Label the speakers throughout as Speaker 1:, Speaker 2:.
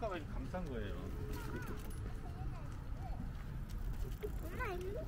Speaker 1: 이렇게 감싼 거예요.
Speaker 2: 엄마 일로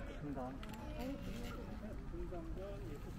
Speaker 1: 금강 강이야 금강.
Speaker 2: 미안하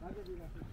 Speaker 1: 낙엽이 가서